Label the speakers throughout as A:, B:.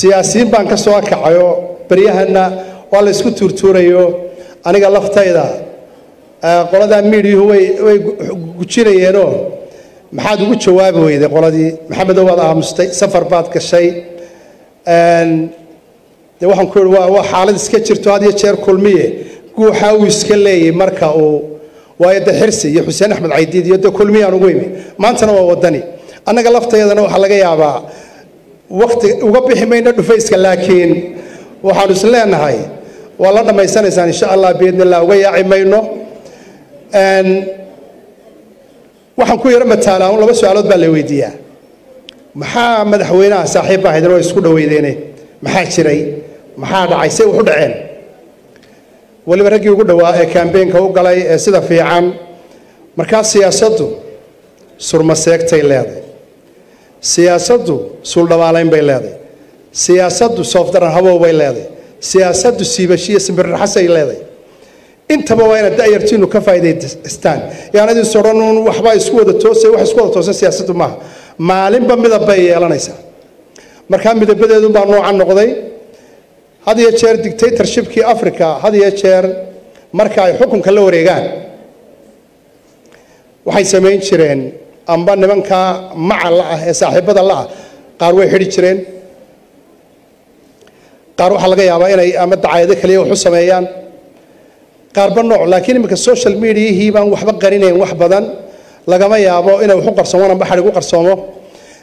A: siyaasiyiin baan ka soo kacayo beryahana waa la isku tuurtuurayo aniga laftayda qoladaa miidiyuhu way gujinayeenoo maxaad ugu jawaabi weyday qoladii? Maxamedow waad aamustay safar baad gashay. De waxaan ku ihi waa xaalad iska jirto had iyo jeer kulmiye. Guuxa uu iska leeyay marka uu waayo de xirsi iyo xuseen axmed caydiid iyo de kulmiyaan ugu imi maantana waa wadani annaga laftayadana waxaa laga yaabaa wakti uga bixi mayno dhufayska laakiin waxaanu is leenahay waa la dhammaysanaysaan insha allah biidni illah uga yaaci mayno. Waxaan ku yaro mataalaa laba su'aalood baa la weydiiyaa. Maxaa madaxweynaha saaxiib baa haydin oo isku dhaweydeene maxaa jiray? Maxaa dhacay? Say wax u dhaceen. Weliba raggii ugu dhowaa ee kambeenka u galay ee sida fiican markaa siyaasaddu surmaseegtay leedahay siyaasaddu suuldhabaalayn bay leedahay siyaasaddu soofdaran habow bay leedahay siyaasaddu siibashiyo simbirraxasay leedahay intaba waa inaad da'yartiinu ka faa'iidaystaan. Yaanad is odhanuun waxbaa isku wada toosay wax isku wada toosan siyaasaddu maaha. Maalinba midab bay yeelanaysaa. Markaa midabadeedu baa noocan noqday. Had iyo jeer dictatorshipkii africa had iyo jeer marka ay xukunka la wareegaan waxay samayn jireen amba nimanka maca la'ah ee saaxiibada la'ah qaar way xidhi jireen. Qaar waxaa laga yaabaa inay ama dacaayado kaliya wax sameeyaan. Qaarba nooc laakiin iminka social mediahii waxba qarinayn wax badan lagama yaabo inay wax u amba xadhig qarsoomo.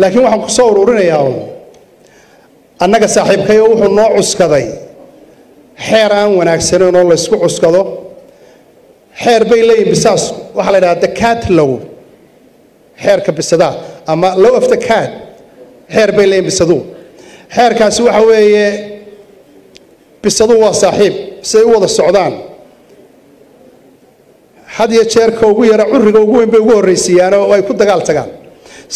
A: Laakiin waxaan ku soo ururinayaa un annaga saaxiibkayo wuxuu noo cuskaday. Xeer aan wanaagsaneyn oo laysku cuskado. Xeer bay leeyihiin bisaas waxaa la idhaha the cat low xeerka bisadaa ama low of the cat xeer bay leeyihiin bisaduu xeerkaasi waxa weeye bisaduu waa saaxiib siday u wada socdaan. Had iyo jeerka ugu yara curiga ugu weyn bay ugu horraysiiyaan oo ay ku dagaal tagaan.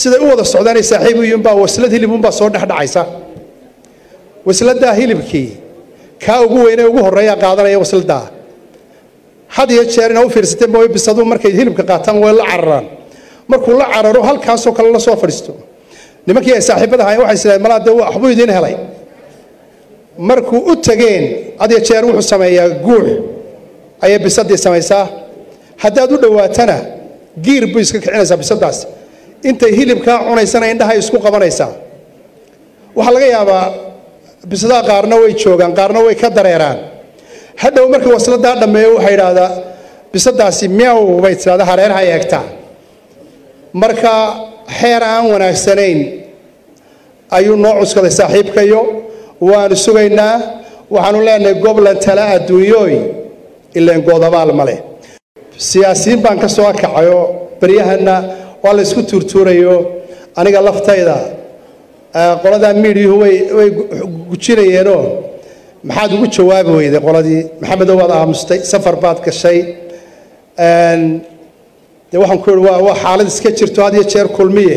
A: Siday u wada socdaanay saaxiib u yihiin baa waslad hilibunbaa soo dhex dhacaysa. Hilibkii kaa ugu weynee ugu horreeyaa qaadanaya wasladaa had iyo jeer inaa u fiirsateen ba way bisaduu markay hilibka qaataan way la cararaan markuu la cararo halkaasoo kale la soo fadhiisto. Nimankii ay saaxiibada ahaayeen waxay isleedahay malaa dee waxbuu idiin helay. Markuu u tageen had jeer wuxuu sameeyaa guux. Ayay bisadii samaysaa. Haddaad u dhowaatana giir buu iska kicinaysaa bisadaas intay hilibkaa cunaysana indhahay isku qabanaysaa. Waxaa laga yaabaa bisadaha qaarna way joogaan qaarna way ka dareeraan. Hadhow markii wasladaa dhammeeyo waxay idhaahdaa bisadaasi miyaw bay tidhahda hareeraha eegtaa marka xeer aan wanaagsanayn ayuu noo cuskaday saaxiibkayo. Waanu sugaynaa waxaanu leenahay goblan tala adduunyooy ileen goodabaal ma leh. Baan ka soo kacayo beryahana waa la isku tuurtuurayo aniga laftayda qoladaa miidiyuhu way gujinayeenoo maxaad ugu jawaabi weyday qoladii? Maxamedow waad aamustay safar baad gashay de waxaan ku ihi waa waa xaalad iska jirto had iyo jeer kulmiye.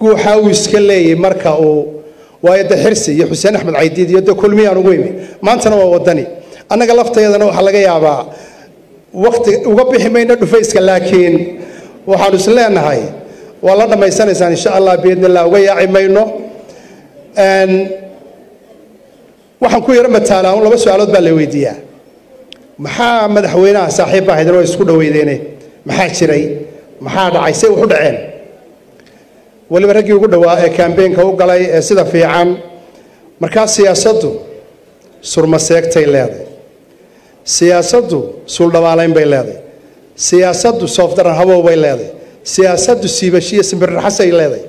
A: Guuxa uu iska leeyay marka uu waayo de xirsi iyo xuseen axmed caydiid iyo de kulmiyaan ugu imi maantana waa wadani annaga laftayadana waxaa laga yaabaa wakti uga bixi mayno dhufayska laakiin waxaanu is waa la dhammaysanaysaan insha allah biidni uga yaaci mayno. Waxaan ku yaro mataalaa laba su'aalood baa la weydiiyaa. Maxaa madaxweynaha saaxiib baa haydin oo isku dhaweydeene maxaa jiray maxaa dhacay? Say wax u dhaceen. Weliba raggii ugu dhowaa ee kambeenka u galay ee sida fiican markaa siyaasaddu surmaseegtay leedahay siyaasaddu suuldhabaalayn bay leedahay siyaasaddu soofdaran habow bay leedahay siyaasaddu siibashiyo simbirraxasay leedahay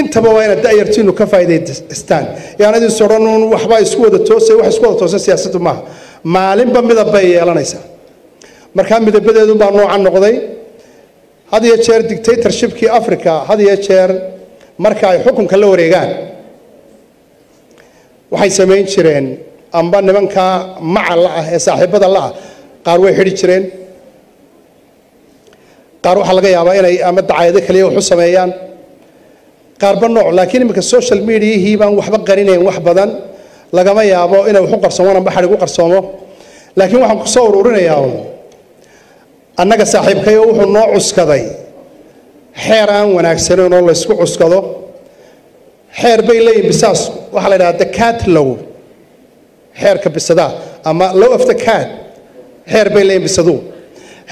A: intaba waa inaad da'yartiinu ka faa'iidaystaan. Yaanad is odhanuun waxbaa isku wada toosay wax isku wada toosan siyaasaddu maaha. Maalinba midab bay yeelanaysaa. Markaa midabadeedu baa noocan noqday had iyo jeer dictatorshipkii africa had iyo jeer marka ay xukunka la wareegaan. Waxay samayn jireen amba nimanka maca la'ah ee saaxiibada la'ah qaar way xidhi jireen. Qaar waxaa laga yaabaa inay ama dacaayado kaliya wax sameeyaan. Qaarba nooc laakiin iminka social mediahii waxba qarinayn wax badan lagama yaabo inay wax qarsoomaan amba xadhig qarsoomo. Laakiin waxaan ku ururinayaa annaga saaxiibkayo wuxuu noo cuskaday. Xeer aan wanaagsaneyn oo laysku cuskado. Xeer bay leeyihiin bisaas waxaa la the cat low. Xeerka bisadaa ama low of cat. Xeer bay leeyihiin bisaduu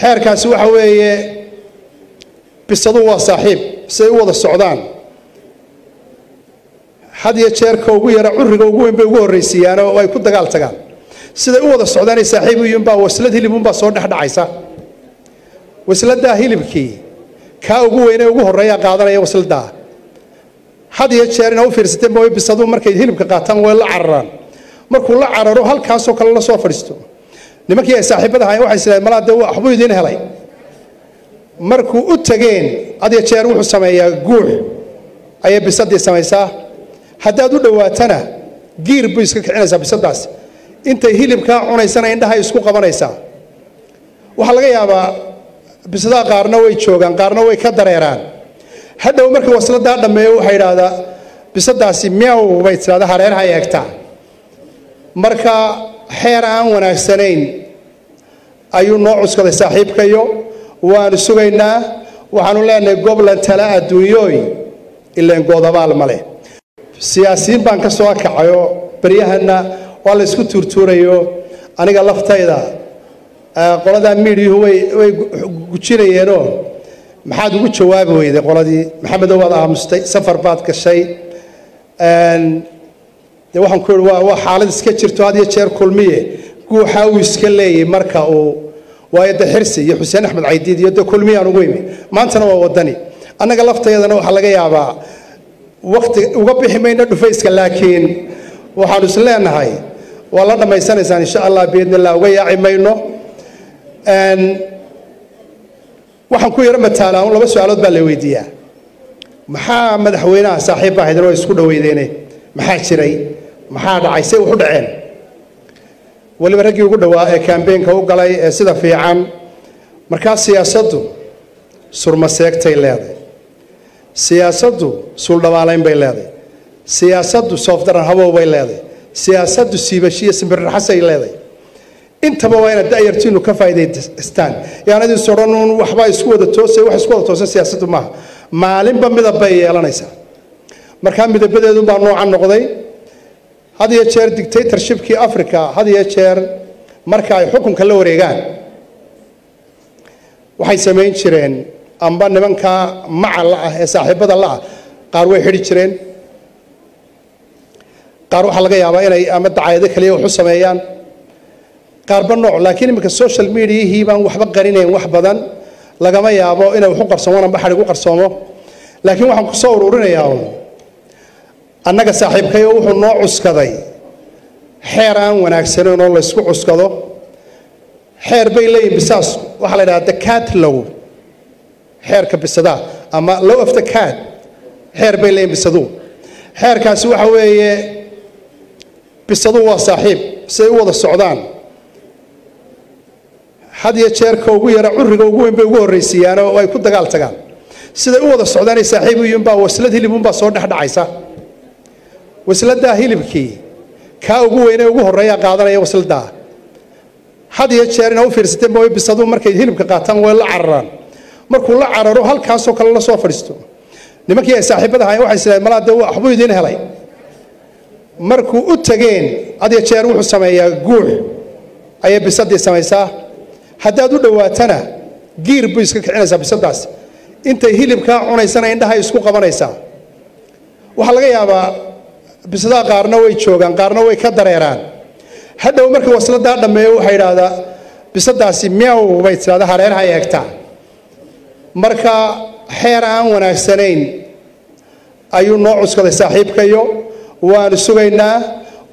A: xeerkaasi waxa weeye bisadu waa saaxiib siday u wada socdaan. Had iyo jeerka ugu yara curiga ugu weyn bay ugu horraysiiyaan oo ay ku dagaal tagaan. Siday u wada socdaanay saaxiib u yihiin baa waslad hilibunbaa soo dhex dhacaysa wasladaa hilibkii. Kaa ugu weynee ugu horreeyaa qaadanaya wasladaa had iyo jeer inaa u fiirsatee mooye bisadu markay hilibka qaataan way la cararaan. Markuu la cararo halkaasoo kale la soo fadhiisto. Nimankii ay saaxiibada ahayn waxay isleedaen malaa dee waxbuu idiin helay. Markuu u tageen had iyo jeer wuxuu sameeyaa guux. Ayay bisadii samaysaa? Haddaad u dhowaatana giir buu iska kicinaysaa bisadaas. Intay hilibkaa cunaysana indhahay isku qabanaysaa. Waxaa laga yaabaa bisadaha qaarna way joogaan qaarna way ka dareeraan. Hadhow markii wasladaa dhammeeyo waxay idhaahdaa bisadaasi miyaw bay tidhahdaa hareeraha eegtaa marka xeer aan wanaagsanayn ayuu noo cuskaday saaxiibkayo waanu sugaynaa waxaanu leenahay goblan tala adduunyooy ileen goodabaal ma leh. Baan ka soo kacayoo beryahana waa la isku tuurtuurayo aniga laftayda qoladaa miidiyuhu way gujinayeenoo maxaad ugu jawaabi weyday qoladii. Maxamedow waad aamustay safar baad gashay. Dee waxaan ku ihi waa xaalad iska jirto had iyo jeer kulmiye. Guuxa uu iska leeyay marka uu waayo de xirsi iyo xuseen axmed caydiid iyo de kulmiyaan ugu imi maantana waa wadani annaga laftayadana waxaa laga yaabaa wakti uga bixi mayno dhufayska laakiin. Waxaanu is waa la dhammaysanaysaan insha allah illah uga yaaci mayno waxaan ku yaro mataalaan laba su'aalood baa la weydiiyaa maxaa madaxweynaha saaxiib baa haydin oo isku dhaweydeene maxaa jiray? Maxaa dhacay? Say wax u dhaceen. Weliba raggii ugu dhowaa ee kambeenka u galay ee sida fiican markaa siyaasaddu surmaseegtay leedahay siyaasaddu suuldhabaalayn bay leedahay siyaasaddu soofdaran habow bay leedahay siyaasaddu siibashiyo simbirraxasay leedahay intaba waa inaad da'yartiinu ka faa'iidaystaan. Yaanad is odhanuun waxbaa isku wada toosay wax isku wada toosan siyaasaddu maaha. Maalinba midab bay yeelanaysaa. Markaa midabadeedu baa noocan noqday. Had iyo jeer dictatorshipkii africa had iyo jeer marka ay xukunka la wareegaan waxay samayn jireen. Amba nimankaa maca la'ah ee saaxiibada la'ah qaar way xidhi jireen. Qaar waxaa laga yaabaa inay ama dacaayado kaliya wax u sameeyaan qaarba nooc laakiin iminka social mediahii waxba qarinayn wax badan lagama yaabo inay wax u qarsoomaan amba xadhig qarsoomo. Laakiin waxaan ku soo ururinayaa un annaga saaxiibkayo wuxuu noo cuskaday. Xeer aan wanaagsanayn oo laysku cuskado. Xeer bay leeyihiin bisaas waxaa la yidhahdaa the cat low. Xeerka bisadaa ama low of cat. Xeer bay leeyihiin bisaduu xeerkaasi waxa weeye bisadu waa saaxiib siday u wada socdaan had iyo jeerka ugu yara curiga ugu weyn bay ugu horraysiiyaan oo ay ku dagaal tagaan. Siday u wada socdaanay saaxiib u yihiin baa waslad hilibunbaa soo dhex dhacaysa. Hilibkii kaa ugu weynee ugu horreeyaa qaadanaya wasladaa had iyo jeer inaa u fiirsatee mooye bisadu markay hilibka qaataan way la cararaan. Markuu la cararo halkaasoo kale la fadhiisto. Nimankii ay saaxiibada ahayn waxay isleedaen malaa dee waxbuu idiin helay? Markuu u tageen had iyo jeer wuxuu sameeyaa guux. Ayay bisadii samaysaa haddaad u dhowaatana giir buu iska kicinaysaa bisadaas intay hilibkaa cunaysana indhahay isku qabanaysaa. Waxaa laga yaabaa bisadaha qaarna way joogaan qaarna way ka dareeraan. Hadhow markii wasladaa dhammeeyo waxay idhaahdaa bisadaasi miyaw bay tidhahdaa hareeraha eegtaa. Marka xeer aan wanaagsanayn ayuu noo cuskaday saaxiibkayo waanu sugaynaa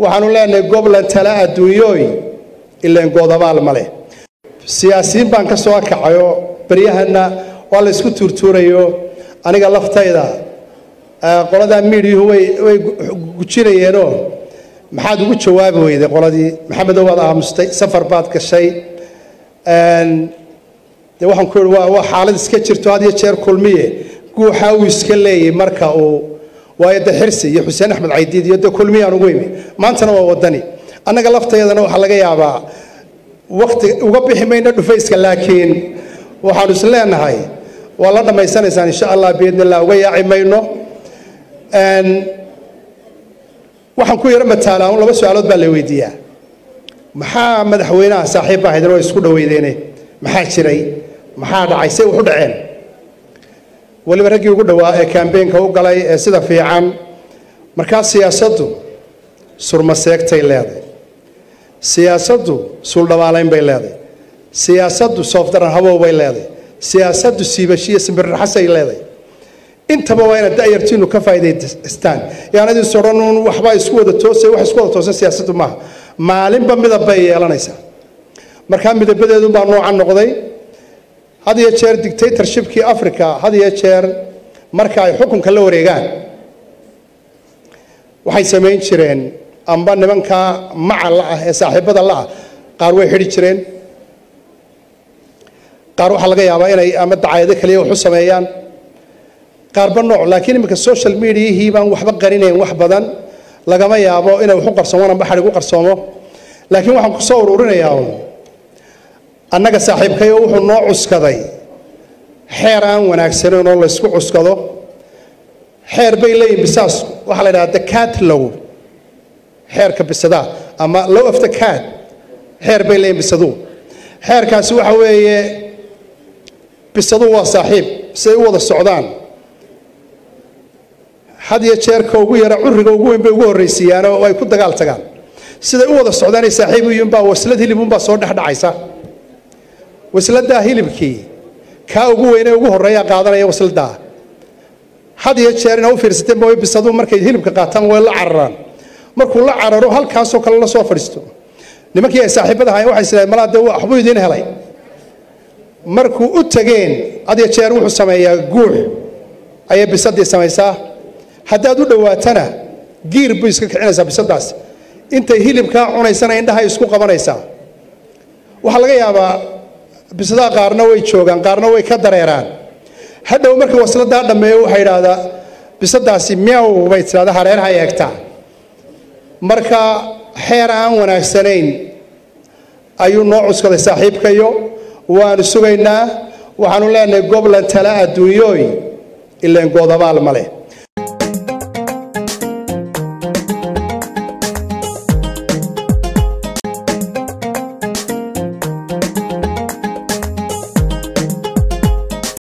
A: waxaanu leenahay goblan tala adduunyooy ileen goodabaal ma leh siyaasiyiin baan ka soo kacayoo beryahana waa la isku tuurtuurayo aniga laftayda qoladaa miidiyuhu way gujinayeenoo maxaad ugu jawaabi weyday qoladii. Maxamedow waad aamustay safar baad gashay. Dee waxaan ku ihi waa xaalad iska jirto had iyo jeer kulmiye. Guuxa uu iska leeyay marka uu waayo de xirsi iyo xuseen axmed caydiid iyo de kulmiyaan ugu imi maantana waa wadani annaga laftayadana waxaa laga yaabaa wakti uga bixi mayno dhufayska laakiin waxaanu is leenahay waa la dhammaysanaysaan insha allah illah uga yaaci mayno. Waxaan ku yaro mataalaa un laba su'aalood baa la weydiiyaa maxaa madaxweynaha saaxiib ahaydeen oo isku dhaweydeene maxaa jiray? Maxaa dhacay? Say wax u dhaceen. Weliba raggii ugu dhowaa ee kambeenka u galay ee sida fiican markaa siyaasaddu surmaseegtay leeday siyaasaddu suuldhabaalayn bay leeday siyaasaddu soofdaran habow bay leeday siyaasaddu siibashiyo simbirraxasay leeday intaba waa inaad da'yartiinu ka faa'iidaystaan. Yaanad is odhanuun waxbaa isku wada toosay wax isku wada toosan siyaasaddu maaha. Maalinba midab bay yeelanaysaa. Markaa midabadeedu baa noocan noqday. Had iyo jeer dictatorshipkii africa had iyo jeer marka ay xukunka la wareegaan waxay samayn jireen amba nimanka maca la'ah ee saaxiibada la'ah qaar way xidhi jireen. Qaar waxaa laga yaabaa inay ama dacaayado kaliya wax u sameeyaan. Qaarba nooc laakiin iminka social mediahii baan waxba qarinayn wax badan lagama yaabo inay wax u qarsoomaan amba xadhig u qarsoomo. Laakiin waxaan ku soo ururinayaa annaga saaxiibkayo wuxuu noo cuskaday. Xeer aan wanaagsanayn oo laysku cuskado. Xeer bay leeyihiin bisaas waxaa la yidhaha the cat low xeerka bisadaa ama low cat xeer bay leeyihiin bisaduu xeerkaasi waxa weeye bisadu waa saaxiib siday u wada socdaan. Had iyo jeerka ugu yara curiga ugu weyn bay ugu horraysiiyaan oo ay ku dagaal tagaan. Siday u wada socdaanay saaxiib u yihiin baa waslad hilibunbaa soo dhexdhacaysa wasladaa hilibkii kaa ugu weynee ugu horreeyaa qaadanaya wasladaa had iyo jeer inaa u fiirsateen ba way bisaduu markay hilibka qaataan way la cararaan markuu la cararo halkaasoo kale la soo fadhiisto. Nimankii ay saaxiibada ahayn waxay isleedaen malaa waxbuu idiin helay? Markuu u tageen had iyo jeer wuxuu sameeyaa guux. Ayay bisadii samaysaa? Haddaad u dhowaatana giir buu iska kicinaysaa bisadaas intay hilibkaa cunaysana indhahay isku qabanaysaa. Waxaa laga yaabaa bisadaha qaarna way joogaan qaarna way ka dareeraan. Hadhow markii wasladaa dhammeeyo waxay idhaahdaa bisadaasi miyaw bay tidhahdaa hareeraha eegtaa marka xeer aan wanaagsanayn ayuu noo cuskaday saaxiibkayo. Waanu sugaynaa waxaanu leenahay goblan tala adduunyooy ileen goodabaal ma leh